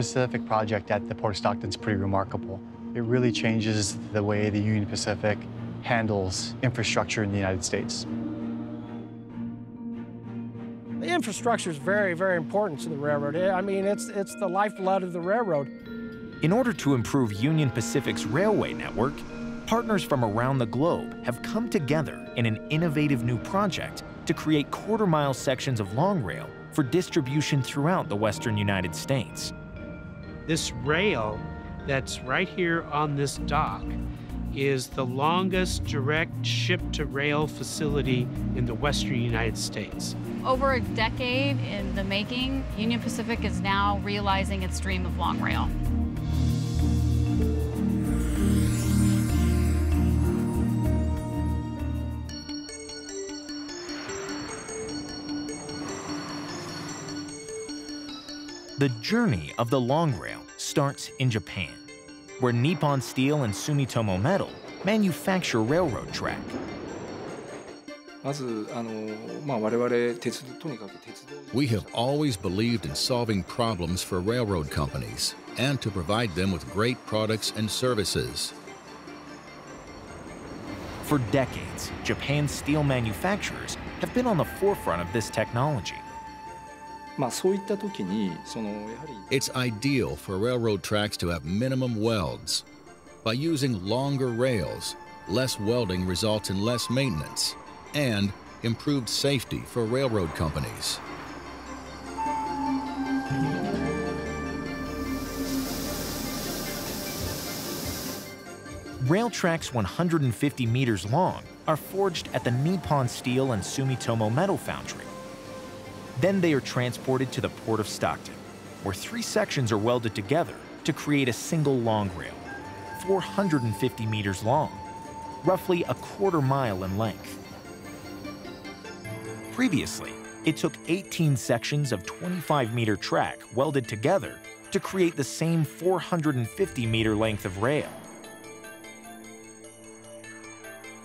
Pacific project at the Port of Stockton is pretty remarkable. It really changes the way the Union Pacific handles infrastructure in the United States. The infrastructure is very, very important to the railroad. I mean, it's, it's the lifeblood of the railroad. In order to improve Union Pacific's railway network, partners from around the globe have come together in an innovative new project to create quarter-mile sections of long rail for distribution throughout the western United States. This rail that's right here on this dock is the longest direct ship-to-rail facility in the western United States. Over a decade in the making, Union Pacific is now realizing its dream of long rail. The journey of the long rail starts in Japan, where Nippon Steel and Sumitomo Metal manufacture railroad track. We have always believed in solving problems for railroad companies and to provide them with great products and services. For decades, Japan's steel manufacturers have been on the forefront of this technology. It's ideal for railroad tracks to have minimum welds. By using longer rails, less welding results in less maintenance and improved safety for railroad companies. Rail tracks 150 meters long are forged at the Nippon Steel and Sumitomo Metal Foundry. Then they are transported to the Port of Stockton, where three sections are welded together to create a single long rail, 450 meters long, roughly a quarter mile in length. Previously, it took 18 sections of 25 meter track welded together to create the same 450 meter length of rail.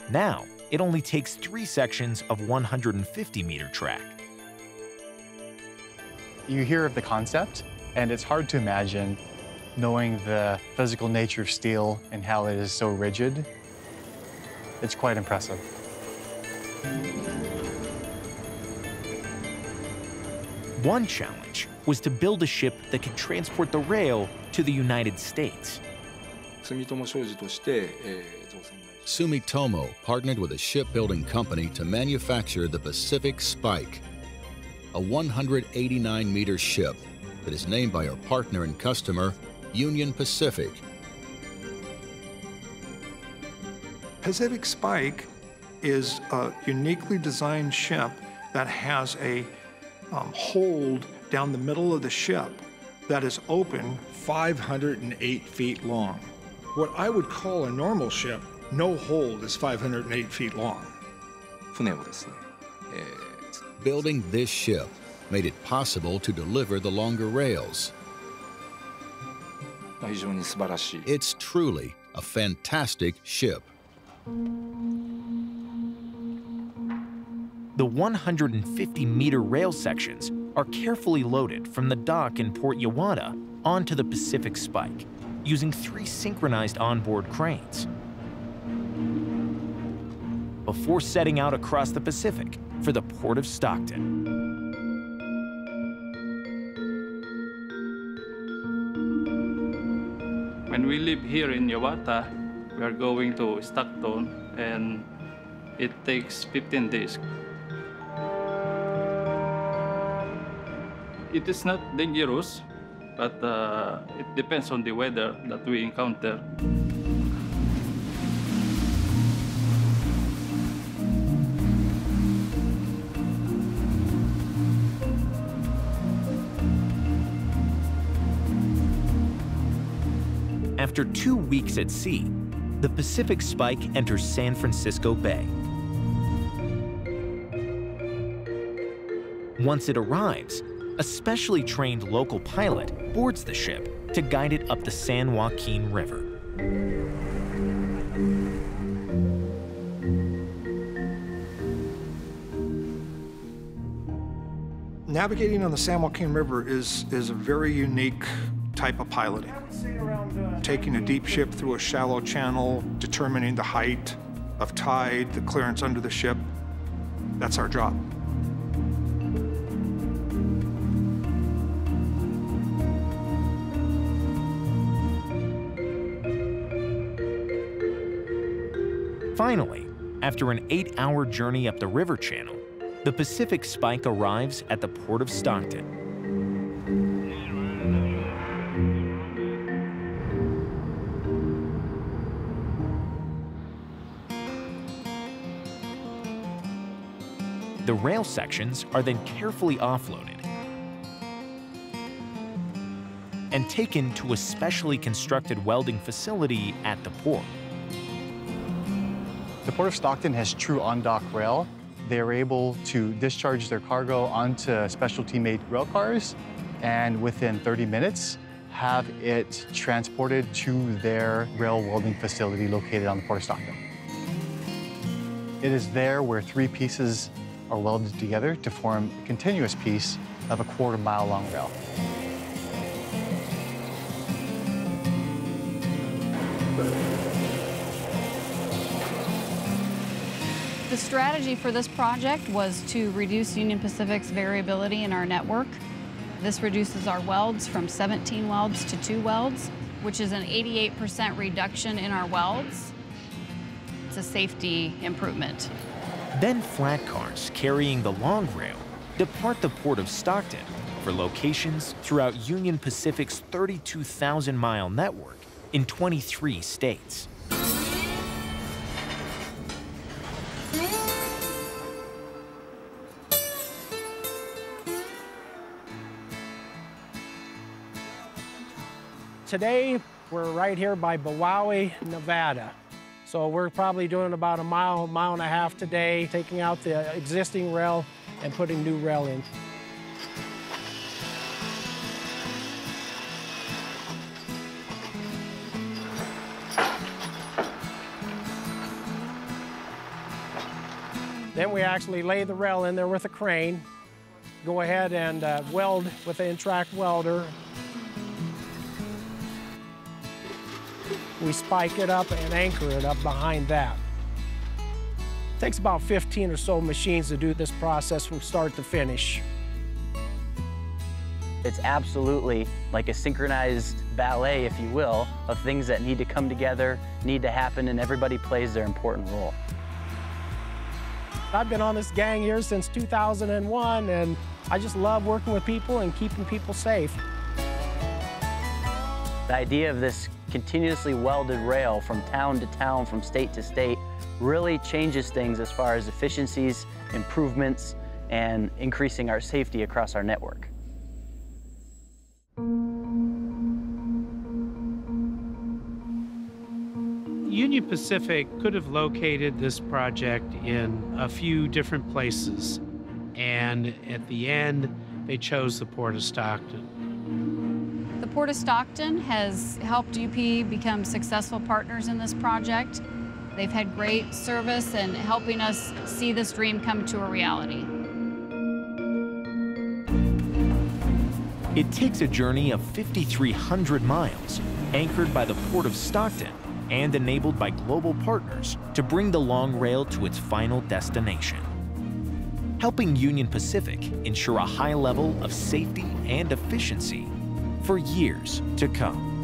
Now, it only takes three sections of 150 meter track. You hear of the concept, and it's hard to imagine knowing the physical nature of steel and how it is so rigid. It's quite impressive. One challenge was to build a ship that could transport the rail to the United States. Sumitomo partnered with a shipbuilding company to manufacture the Pacific Spike, a 189 meter ship that is named by our partner and customer, Union Pacific. Pacific Spike is a uniquely designed ship that has a um, hold down the middle of the ship that is open 508 feet long. What I would call a normal ship, no hold is 508 feet long. Building this ship made it possible to deliver the longer rails. It's truly a fantastic ship. The 150 meter rail sections are carefully loaded from the dock in Port Yawata onto the Pacific Spike using three synchronized onboard cranes. Before setting out across the Pacific for the Port of Stockton. When we live here in Yawata, we are going to Stockton and it takes 15 days. It is not dangerous, but uh, it depends on the weather that we encounter. After two weeks at sea, the Pacific Spike enters San Francisco Bay. Once it arrives, a specially trained local pilot boards the ship to guide it up the San Joaquin River. Navigating on the San Joaquin River is, is a very unique type of piloting. Taking a deep ship through a shallow channel, determining the height of tide, the clearance under the ship. That's our job. Finally, after an eight-hour journey up the river channel, the Pacific Spike arrives at the port of Stockton. The rail sections are then carefully offloaded and taken to a specially constructed welding facility at the port. The Port of Stockton has true on-dock rail. They are able to discharge their cargo onto specialty-made rail cars and within 30 minutes have it transported to their rail welding facility located on the Port of Stockton. It is there where three pieces are welded together to form a continuous piece of a quarter mile long rail. The strategy for this project was to reduce Union Pacific's variability in our network. This reduces our welds from 17 welds to two welds, which is an 88% reduction in our welds. It's a safety improvement. Then flat cars carrying the long rail depart the port of Stockton for locations throughout Union Pacific's 32,000 mile network in 23 states. Today, we're right here by Bowie, Nevada. So we're probably doing about a mile, mile and a half today, taking out the existing rail and putting new rail in. Then we actually lay the rail in there with a crane, go ahead and uh, weld with an Intrac welder. We spike it up and anchor it up behind that. It takes about 15 or so machines to do this process from start to finish. It's absolutely like a synchronized ballet, if you will, of things that need to come together, need to happen, and everybody plays their important role. I've been on this gang here since 2001, and I just love working with people and keeping people safe. The idea of this continuously welded rail from town to town, from state to state, really changes things as far as efficiencies, improvements, and increasing our safety across our network. Union Pacific could have located this project in a few different places, and at the end, they chose the Port of Stockton. Port of Stockton has helped UP become successful partners in this project. They've had great service and helping us see this dream come to a reality. It takes a journey of 5,300 miles, anchored by the Port of Stockton and enabled by global partners to bring the long rail to its final destination. Helping Union Pacific ensure a high level of safety and efficiency for years to come.